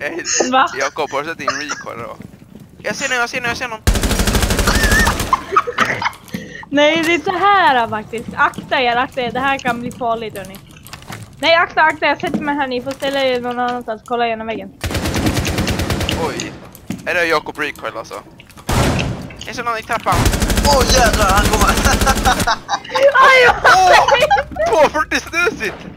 Ei, Va? Jakob, har du sett din recoil då? Jag ser nu, jag ser nu, jag ser någon. Nej, det är så här faktiskt. Akta er, akta er. Det här kan bli farligt hörni. Nej, akta, akta. Jag sätter mig här. Ni får ställa er någon annanstans. Kolla genom väggen. Oj. Är det Jakob recoil alltså? Jag ser någon i trappan. Åh oh, jävlar, han kommer! Aj, Åh! 240 snusigt!